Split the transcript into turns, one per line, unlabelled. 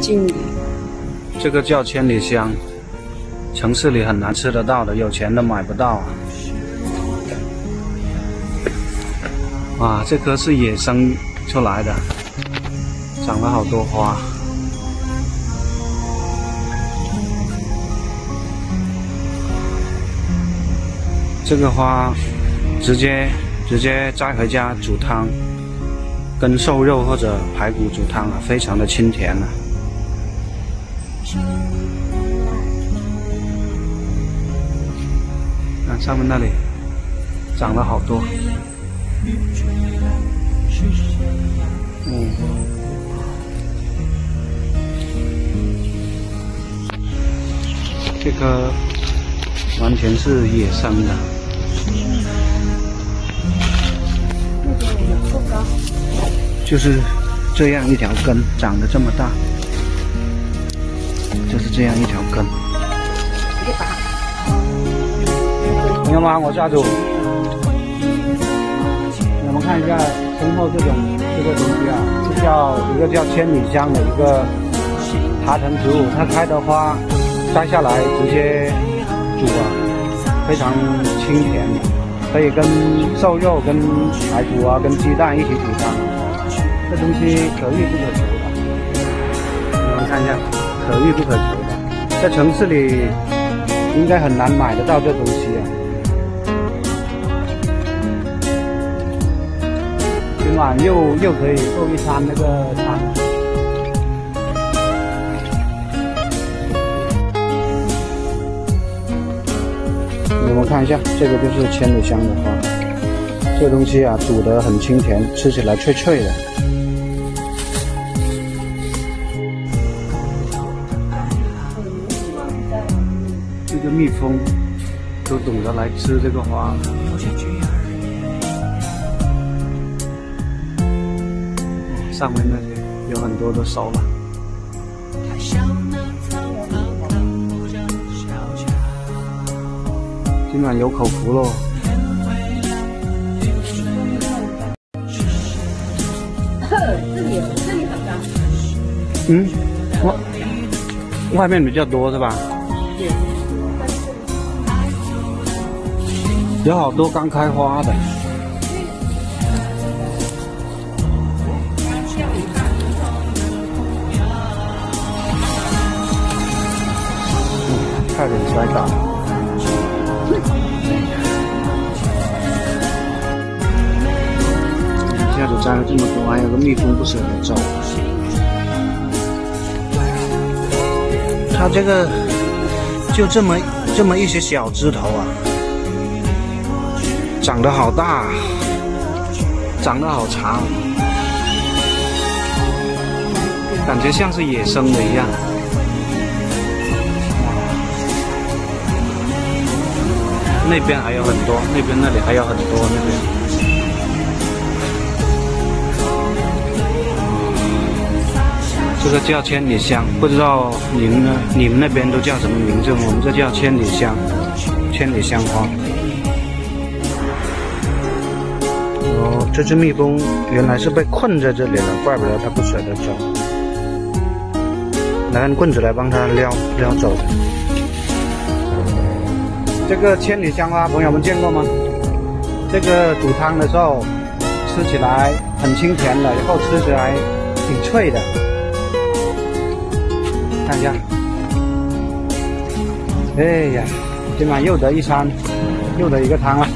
敬礼。
这个叫千里香，城市里很难吃得到的，有钱都买不到啊。哇，这棵是野生出来的，长了好多花。这个花直接直接摘回家煮汤，跟瘦肉或者排骨煮汤啊，非常的清甜啊。看上面那里长了好多，嗯，这棵完全是野生的。就是这样一条根长得这么大，就是这样一条根。朋友们，我是阿祖。我们看一下身后这种这个东西啊，是叫一个叫千里香的一个爬藤植物，它开的花摘下来直接煮啊，非常清甜，可以跟瘦肉、跟排骨啊、跟鸡蛋一起煮汤。这东西可遇不可求的，你们看一下，可遇不可求的，在城市里应该很难买得到这东西啊。今晚又又可以做一餐那个汤。你们看一下，这个就是千里香的花，这东西啊，煮得很清甜，吃起来脆脆的。这个蜜蜂都懂得来吃这个花。上面那些有很多都熟了。今晚有口福喽。
这里这里很大。
嗯，外外面比较多是吧？有好多刚开花的。嗯，差点摔倒。一下子摘了这么多，还有个蜜蜂不舍得走。它这个就这么这么一些小枝头啊，长得好大，长得好长，感觉像是野生的一样。那边还有很多，那边那里还有很多那边。这个叫千里香，不知道你们呢？你们那边都叫什么名字？我们这叫千里香，千里香花。这只蜜蜂原来是被困在这里了，怪不得它不舍得走。拿根棍子来帮它撩撩走。这个千里香花，朋友们见过吗？这个煮汤的时候吃起来很清甜的，然后吃起来挺脆的。看一下，哎呀，今晚又得一餐，又得一个汤了。